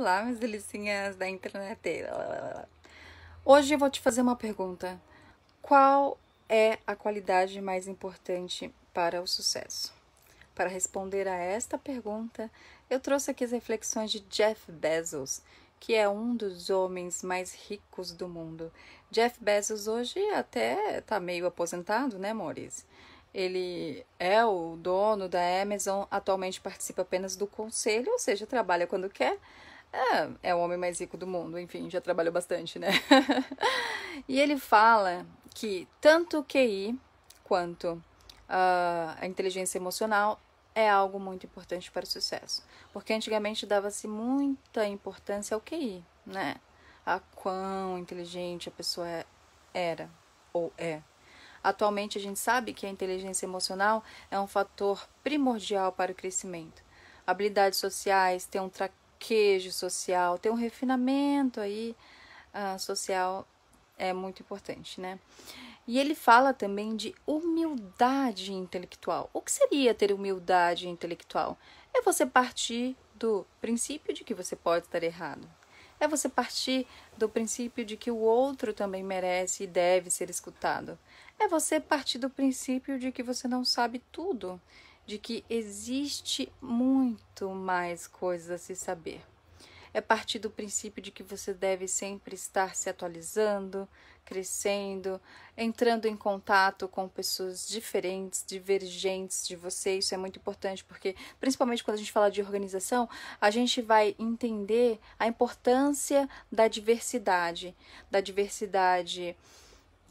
Olá, meus delicinhas da internet. Hoje eu vou te fazer uma pergunta. Qual é a qualidade mais importante para o sucesso? Para responder a esta pergunta, eu trouxe aqui as reflexões de Jeff Bezos, que é um dos homens mais ricos do mundo. Jeff Bezos hoje até está meio aposentado, né, Maurício? Ele é o dono da Amazon, atualmente participa apenas do conselho, ou seja, trabalha quando quer. É, é o homem mais rico do mundo, enfim, já trabalhou bastante, né? e ele fala que tanto o QI quanto uh, a inteligência emocional é algo muito importante para o sucesso. Porque antigamente dava-se muita importância ao QI, né? A quão inteligente a pessoa é, era ou é. Atualmente a gente sabe que a inteligência emocional é um fator primordial para o crescimento. Habilidades sociais, ter um traquejo social, ter um refinamento aí uh, social é muito importante, né? E ele fala também de humildade intelectual. O que seria ter humildade intelectual? É você partir do princípio de que você pode estar errado. É você partir do princípio de que o outro também merece e deve ser escutado. É você partir do princípio de que você não sabe tudo, de que existe muito mais coisas a se saber é partir do princípio de que você deve sempre estar se atualizando, crescendo, entrando em contato com pessoas diferentes, divergentes de você. Isso é muito importante porque, principalmente quando a gente fala de organização, a gente vai entender a importância da diversidade, da diversidade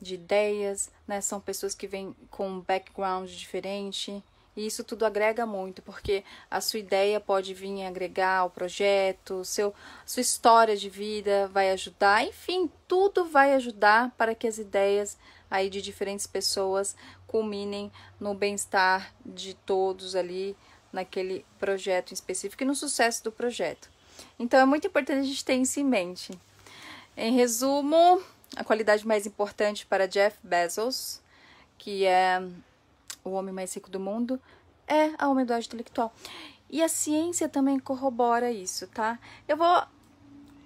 de ideias, né? São pessoas que vêm com um background diferente, e isso tudo agrega muito, porque a sua ideia pode vir agregar ao projeto, seu, sua história de vida vai ajudar, enfim, tudo vai ajudar para que as ideias aí de diferentes pessoas culminem no bem-estar de todos ali naquele projeto em específico e no sucesso do projeto. Então é muito importante a gente ter isso em mente. Em resumo, a qualidade mais importante para Jeff Bezos, que é o homem mais rico do mundo, é a humildade intelectual. E a ciência também corrobora isso, tá? Eu vou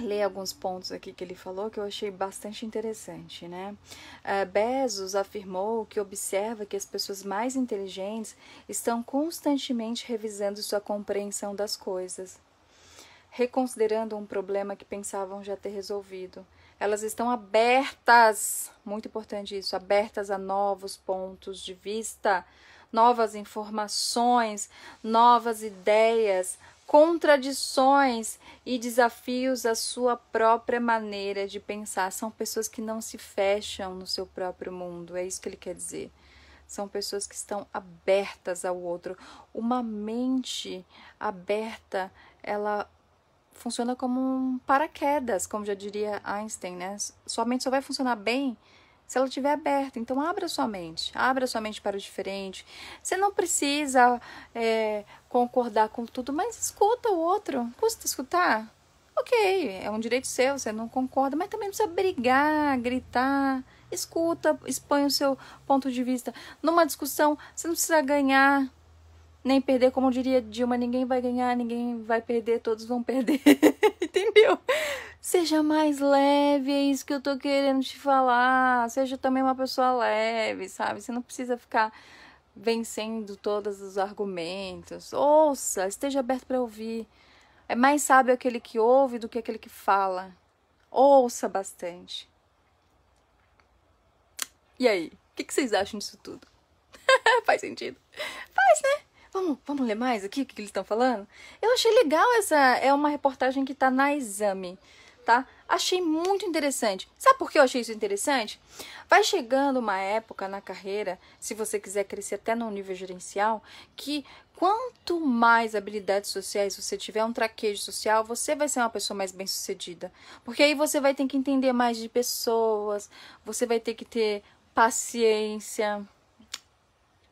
ler alguns pontos aqui que ele falou que eu achei bastante interessante, né? Uh, Bezos afirmou que observa que as pessoas mais inteligentes estão constantemente revisando sua compreensão das coisas, reconsiderando um problema que pensavam já ter resolvido. Elas estão abertas, muito importante isso, abertas a novos pontos de vista, novas informações, novas ideias, contradições e desafios à sua própria maneira de pensar. São pessoas que não se fecham no seu próprio mundo, é isso que ele quer dizer. São pessoas que estão abertas ao outro. Uma mente aberta, ela funciona como um paraquedas, como já diria Einstein, né? Sua mente só vai funcionar bem se ela estiver aberta. Então, abra sua mente, abra sua mente para o diferente. Você não precisa é, concordar com tudo, mas escuta o outro. Custa escutar? Ok, é um direito seu, você não concorda, mas também não precisa brigar, gritar. Escuta, expõe o seu ponto de vista. Numa discussão, você não precisa ganhar nem perder, como diria Dilma, ninguém vai ganhar, ninguém vai perder, todos vão perder. Entendeu? Seja mais leve, é isso que eu tô querendo te falar. Seja também uma pessoa leve, sabe? Você não precisa ficar vencendo todos os argumentos. Ouça, esteja aberto para ouvir. É mais sábio aquele que ouve do que aquele que fala. Ouça bastante. E aí, o que, que vocês acham disso tudo? Faz sentido? Faz, né? Vamos, vamos ler mais aqui o que, eles estão falando? Eu achei legal essa. É uma reportagem que está na exame, tá? Achei muito interessante. Sabe por que eu achei isso interessante? Vai chegando uma época na carreira, se você quiser crescer até no nível gerencial, que quanto mais habilidades sociais você tiver, um traquejo social, você vai ser uma pessoa mais bem-sucedida. Porque aí você vai ter que entender mais de pessoas, você vai ter que ter paciência.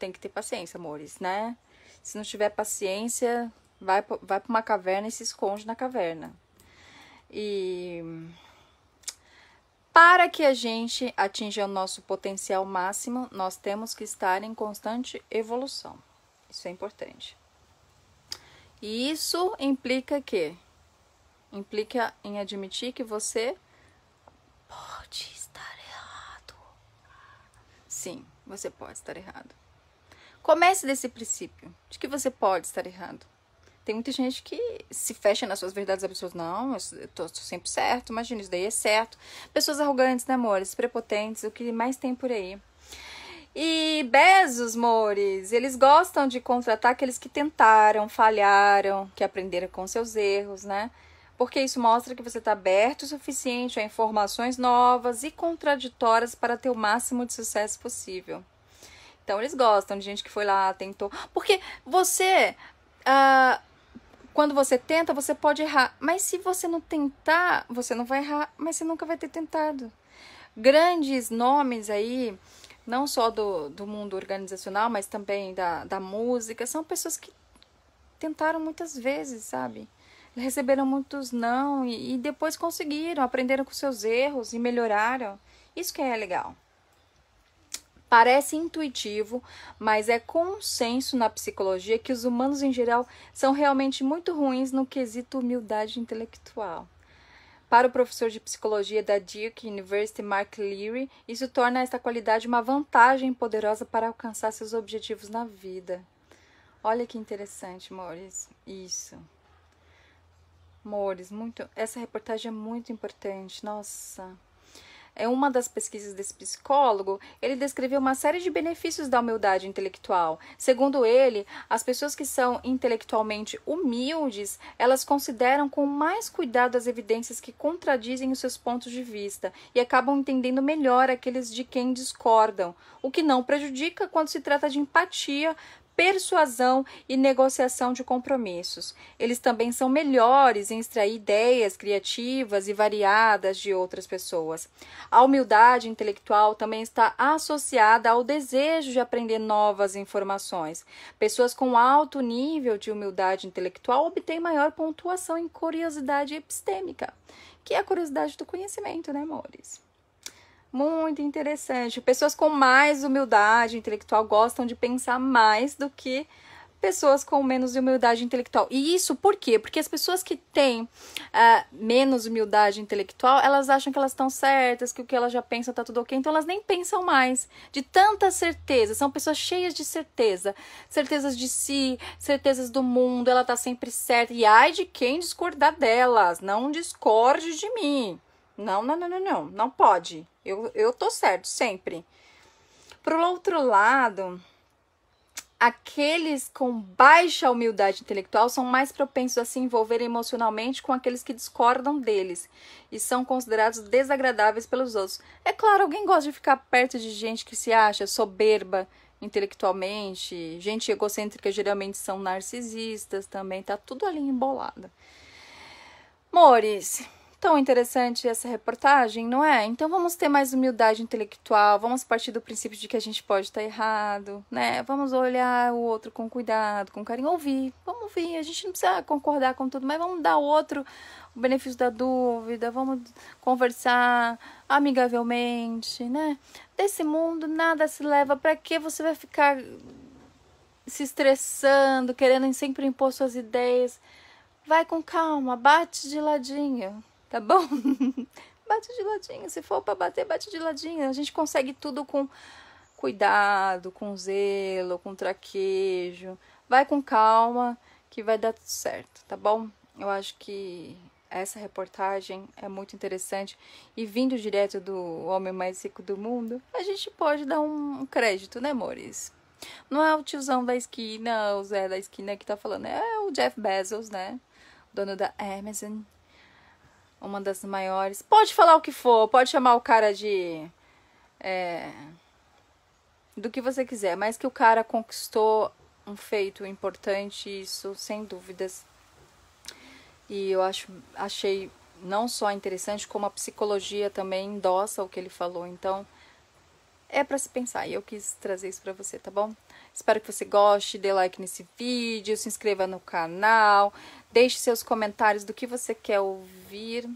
Tem que ter paciência, amores, né? Se não tiver paciência, vai, vai para uma caverna e se esconde na caverna. E para que a gente atinja o nosso potencial máximo, nós temos que estar em constante evolução. Isso é importante. E isso implica que implica em admitir que você pode estar errado. Sim, você pode estar errado. Comece desse princípio de que você pode estar errado. Tem muita gente que se fecha nas suas verdades absolutas. Não, eu tô sempre certo, imagina, isso daí é certo. Pessoas arrogantes, né, amores? Prepotentes, o que mais tem por aí. E Bezos, mores, eles gostam de contratar aqueles que tentaram, falharam, que aprenderam com seus erros, né? Porque isso mostra que você está aberto o suficiente a informações novas e contraditórias para ter o máximo de sucesso possível. Então eles gostam de gente que foi lá, tentou. Porque você. Uh, quando você tenta, você pode errar. Mas se você não tentar, você não vai errar, mas você nunca vai ter tentado. Grandes nomes aí não só do, do mundo organizacional, mas também da, da música, são pessoas que tentaram muitas vezes, sabe? Receberam muitos não e, e depois conseguiram, aprenderam com seus erros e melhoraram. Isso que é legal. Parece intuitivo, mas é consenso na psicologia que os humanos em geral são realmente muito ruins no quesito humildade intelectual. Para o professor de psicologia da Duke University, Mark Leary, isso torna esta qualidade uma vantagem poderosa para alcançar seus objetivos na vida. Olha que interessante, Mores. Isso. Mores, muito. Essa reportagem é muito importante. Nossa uma das pesquisas desse psicólogo, ele descreveu uma série de benefícios da humildade intelectual. Segundo ele, as pessoas que são intelectualmente humildes, elas consideram com mais cuidado as evidências que contradizem os seus pontos de vista e acabam entendendo melhor aqueles de quem discordam, o que não prejudica quando se trata de empatia persuasão e negociação de compromissos. Eles também são melhores em extrair ideias criativas e variadas de outras pessoas. A humildade intelectual também está associada ao desejo de aprender novas informações. Pessoas com alto nível de humildade intelectual obtêm maior pontuação em curiosidade epistêmica, que é a curiosidade do conhecimento, né, amores? Muito interessante. Pessoas com mais humildade intelectual gostam de pensar mais do que pessoas com menos humildade intelectual. E isso por quê? Porque as pessoas que têm uh, menos humildade intelectual, elas acham que elas estão certas, que o que elas já pensam está tudo ok, então elas nem pensam mais. De tanta certeza. São pessoas cheias de certeza. Certezas de si, certezas do mundo, ela está sempre certa. E ai de quem discordar delas. Não discorde de mim. Não, não, não, não, não. Não pode. Eu, eu tô certo, sempre. Pro outro lado, aqueles com baixa humildade intelectual são mais propensos a se envolver emocionalmente com aqueles que discordam deles e são considerados desagradáveis pelos outros. É claro, alguém gosta de ficar perto de gente que se acha soberba intelectualmente, gente egocêntrica geralmente são narcisistas também, tá tudo ali embolado. Mores, Tão interessante essa reportagem, não é? Então vamos ter mais humildade intelectual, vamos partir do princípio de que a gente pode estar errado, né? Vamos olhar o outro com cuidado, com carinho, ouvir, vamos ouvir. A gente não precisa concordar com tudo, mas vamos dar ao outro o benefício da dúvida, vamos conversar amigavelmente, né? Desse mundo nada se leva, para que você vai ficar se estressando, querendo sempre impor suas ideias? Vai com calma, bate de ladinho tá bom? bate de ladinho, se for para bater, bate de ladinho. A gente consegue tudo com cuidado, com zelo, com traquejo. Vai com calma que vai dar tudo certo, tá bom? Eu acho que essa reportagem é muito interessante e vindo direto do homem mais rico do mundo, a gente pode dar um crédito, né, amores? Não é o tiozão da esquina, o Zé da esquina que tá falando, é o Jeff Bezos, né? Dono da Amazon uma das maiores. Pode falar o que for, pode chamar o cara de. É, do que você quiser, mas que o cara conquistou um feito importante, isso sem dúvidas. E eu acho, achei não só interessante, como a psicologia também endossa o que ele falou. Então, é para se pensar. E eu quis trazer isso para você, tá bom? Espero que você goste, dê like nesse vídeo, se inscreva no canal, deixe seus comentários do que você quer ouvir.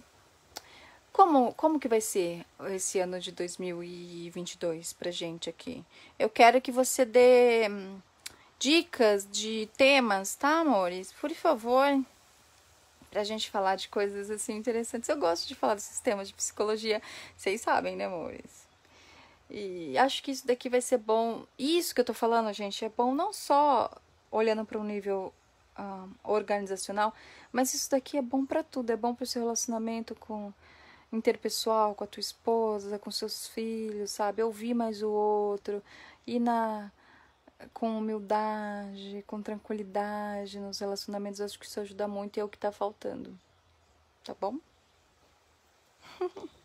Como, como que vai ser esse ano de 2022 pra gente aqui? Eu quero que você dê hum, dicas de temas, tá, amores? Por favor. pra gente falar de coisas assim interessantes. Eu gosto de falar desses temas de psicologia, vocês sabem, né, amores? E acho que isso daqui vai ser bom. Isso que eu tô falando, gente, é bom não só olhando para um nível organizacional, mas isso daqui é bom para tudo. É bom para o seu relacionamento com interpessoal, com a tua esposa, com seus filhos, sabe? Ouvir mais o outro, ir na com humildade, com tranquilidade nos relacionamentos, acho que isso ajuda muito e é o que tá faltando. Tá bom?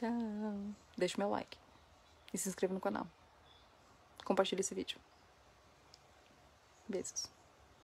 Tchau. Deixa meu like. E se inscreva no canal. Compartilhe esse vídeo. Beijos.